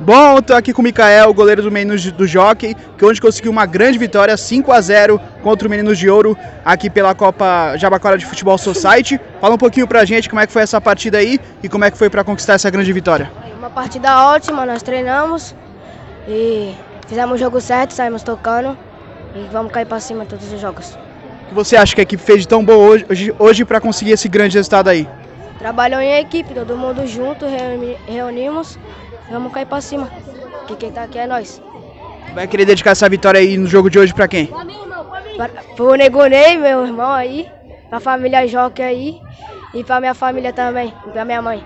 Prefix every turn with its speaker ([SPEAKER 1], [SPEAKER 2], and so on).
[SPEAKER 1] Bom, tô aqui com o Mikael, goleiro do Meninos do Jockey, que hoje conseguiu uma grande vitória, 5 a 0 contra o Meninos de Ouro, aqui pela Copa Jabaquara de Futebol Society. Fala um pouquinho pra gente como é que foi essa partida aí e como é que foi para conquistar essa grande vitória.
[SPEAKER 2] Uma partida ótima, nós treinamos e fizemos o jogo certo, saímos tocando e vamos cair para cima todos os jogos.
[SPEAKER 1] O que você acha que a equipe fez de tão boa hoje, hoje, hoje para conseguir esse grande resultado aí?
[SPEAKER 2] Trabalhou em equipe, todo mundo junto, reuni reunimos, vamos cair para cima. Que quem tá aqui é nós.
[SPEAKER 1] Vai querer dedicar essa vitória aí no jogo de hoje para quem?
[SPEAKER 2] Para o Negonei, meu irmão aí, para a família Joque aí e para minha família também, para minha mãe.